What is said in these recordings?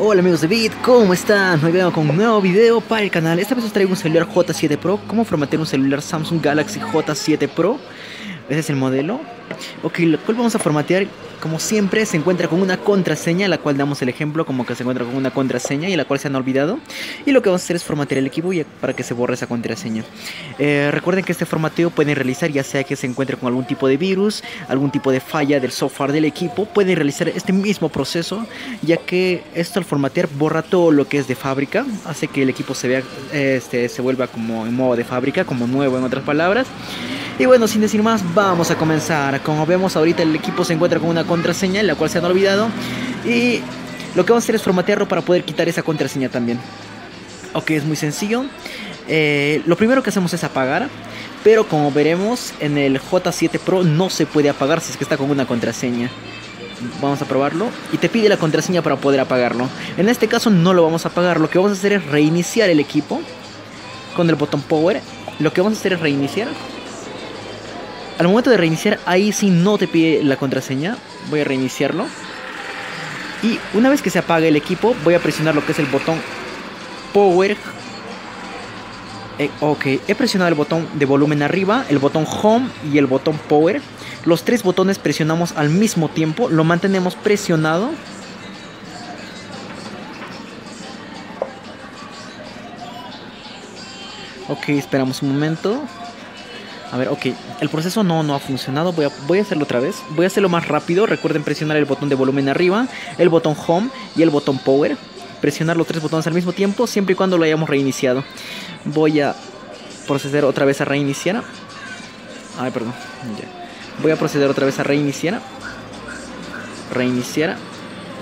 Hola amigos de Bit, ¿cómo están? Hoy vengo con un nuevo video para el canal. Esta vez os traigo un celular J7 Pro. Cómo formatear un celular Samsung Galaxy J7 Pro Ese es el modelo Ok, lo cual vamos a formatear como siempre se encuentra con una contraseña, la cual damos el ejemplo como que se encuentra con una contraseña y la cual se han olvidado. Y lo que vamos a hacer es formatear el equipo para que se borre esa contraseña. Eh, recuerden que este formateo pueden realizar ya sea que se encuentre con algún tipo de virus, algún tipo de falla del software del equipo, pueden realizar este mismo proceso, ya que esto al formatear borra todo lo que es de fábrica, hace que el equipo se vea, este, se vuelva como en modo de fábrica, como nuevo en otras palabras. Y bueno, sin decir más, vamos a comenzar. Como vemos ahorita el equipo se encuentra con una contraseña, la cual se han olvidado. Y lo que vamos a hacer es formatearlo para poder quitar esa contraseña también. Ok, es muy sencillo. Eh, lo primero que hacemos es apagar. Pero como veremos, en el J7 Pro no se puede apagar si es que está con una contraseña. Vamos a probarlo. Y te pide la contraseña para poder apagarlo. En este caso no lo vamos a apagar. Lo que vamos a hacer es reiniciar el equipo. Con el botón Power. Lo que vamos a hacer es reiniciar. Al momento de reiniciar, ahí sí no te pide la contraseña. Voy a reiniciarlo. Y una vez que se apague el equipo, voy a presionar lo que es el botón Power. Eh, ok, he presionado el botón de volumen arriba, el botón Home y el botón Power. Los tres botones presionamos al mismo tiempo, lo mantenemos presionado. Ok, esperamos un momento. A ver, ok. El proceso no, no ha funcionado. Voy a, voy a hacerlo otra vez. Voy a hacerlo más rápido. Recuerden presionar el botón de volumen arriba, el botón Home y el botón Power. Presionar los tres botones al mismo tiempo, siempre y cuando lo hayamos reiniciado. Voy a proceder otra vez a reiniciar. Ay, perdón. Voy a proceder otra vez a reiniciar. Reiniciar.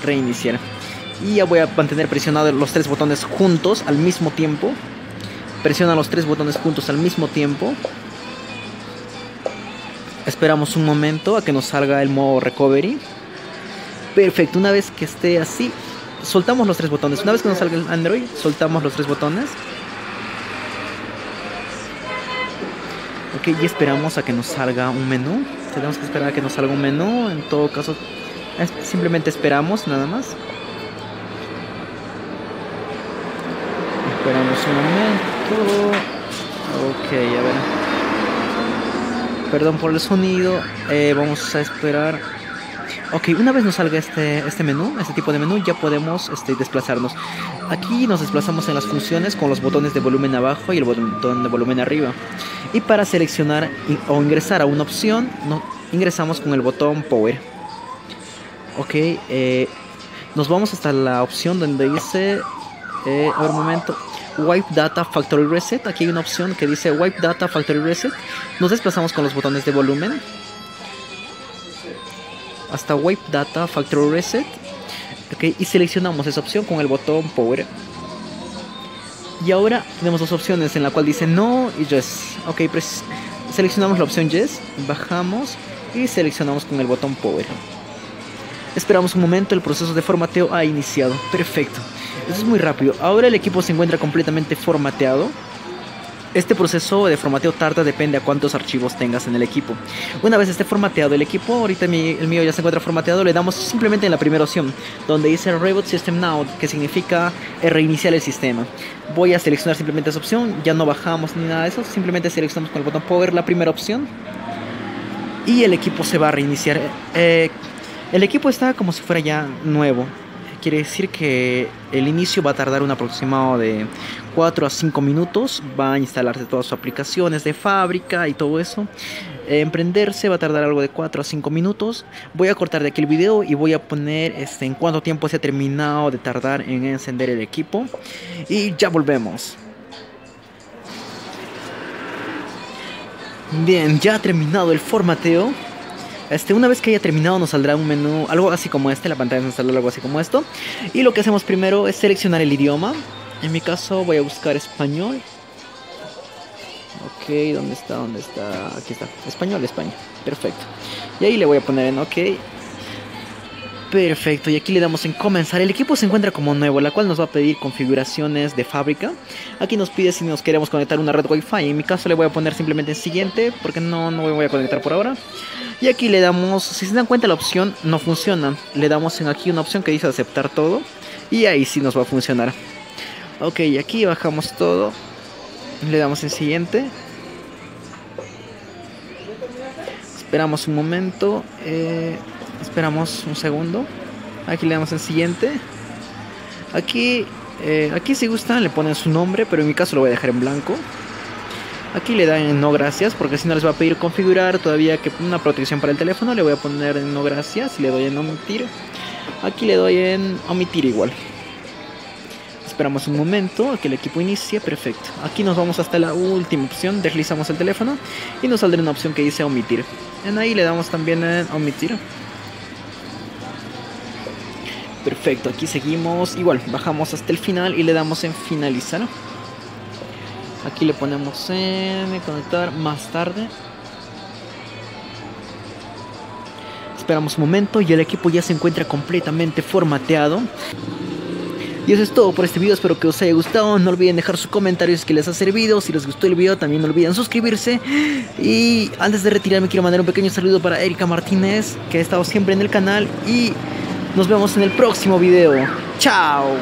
Reiniciar. Y ya voy a mantener presionados los tres botones juntos al mismo tiempo. Presiona los tres botones juntos al mismo tiempo. Esperamos un momento a que nos salga el modo recovery. Perfecto, una vez que esté así, soltamos los tres botones. Una vez que nos salga el Android, soltamos los tres botones. Ok, y esperamos a que nos salga un menú. Tenemos que esperar a que nos salga un menú. En todo caso, simplemente esperamos nada más. Esperamos un momento. Ok, a ver. Perdón por el sonido. Eh, vamos a esperar. Ok, una vez nos salga este, este menú, este tipo de menú, ya podemos este, desplazarnos. Aquí nos desplazamos en las funciones con los botones de volumen abajo y el botón de volumen arriba. Y para seleccionar o ingresar a una opción, ingresamos con el botón Power. Ok, eh, nos vamos hasta la opción donde dice... Eh, a ver un momento. Wipe Data Factory Reset. Aquí hay una opción que dice Wipe Data Factory Reset. Nos desplazamos con los botones de volumen. Hasta Wipe Data Factory Reset. Okay, y seleccionamos esa opción con el botón Power. Y ahora tenemos dos opciones en la cual dice No y Yes. Ok, seleccionamos la opción Yes, bajamos y seleccionamos con el botón Power. Esperamos un momento, el proceso de formateo ha iniciado. Perfecto. Eso es muy rápido. Ahora el equipo se encuentra completamente formateado. Este proceso de formateo tarda depende a cuántos archivos tengas en el equipo. Una vez esté formateado el equipo, ahorita el mío ya se encuentra formateado, le damos simplemente en la primera opción, donde dice Reboot System Now, que significa reiniciar el sistema. Voy a seleccionar simplemente esa opción, ya no bajamos ni nada de eso, simplemente seleccionamos con el botón Power la primera opción y el equipo se va a reiniciar. Eh, el equipo está como si fuera ya nuevo quiere decir que el inicio va a tardar un aproximado de 4 a 5 minutos. Va a instalarse todas sus aplicaciones de fábrica y todo eso. emprenderse va a tardar algo de 4 a 5 minutos. Voy a cortar de aquí el video y voy a poner este, en cuánto tiempo se ha terminado de tardar en encender el equipo. Y ya volvemos. Bien, ya ha terminado el formateo. Este, una vez que haya terminado nos saldrá un menú, algo así como este, la pantalla nos saldrá algo así como esto. Y lo que hacemos primero es seleccionar el idioma. En mi caso voy a buscar español. Ok, ¿dónde está? ¿Dónde está? Aquí está. Español, España. Perfecto. Y ahí le voy a poner en OK. Perfecto, y aquí le damos en comenzar. El equipo se encuentra como nuevo, la cual nos va a pedir configuraciones de fábrica. Aquí nos pide si nos queremos conectar una red Wi-Fi. En mi caso le voy a poner simplemente en siguiente, porque no, no voy a conectar por ahora. Y aquí le damos, si se dan cuenta la opción no funciona. Le damos en aquí una opción que dice aceptar todo. Y ahí sí nos va a funcionar. Ok, aquí bajamos todo. Le damos en siguiente. Esperamos un momento. Eh, esperamos un segundo. Aquí le damos en siguiente. Aquí, eh, aquí si gustan le ponen su nombre, pero en mi caso lo voy a dejar en blanco. Aquí le dan en no gracias, porque si no les va a pedir configurar todavía que una protección para el teléfono. Le voy a poner en no gracias y le doy en omitir. Aquí le doy en omitir igual. Esperamos un momento a que el equipo inicie. Perfecto. Aquí nos vamos hasta la última opción. Deslizamos el teléfono y nos saldrá una opción que dice omitir. En ahí le damos también en omitir. Perfecto, aquí seguimos. Igual, bajamos hasta el final y le damos en finalizar. Aquí le ponemos en conectar más tarde. Esperamos un momento y el equipo ya se encuentra completamente formateado. Y eso es todo por este video, espero que os haya gustado, no olviden dejar sus comentarios que les ha servido, si les gustó el video también no olviden suscribirse. Y antes de retirarme quiero mandar un pequeño saludo para Erika Martínez que ha estado siempre en el canal. Y nos vemos en el próximo video, chao.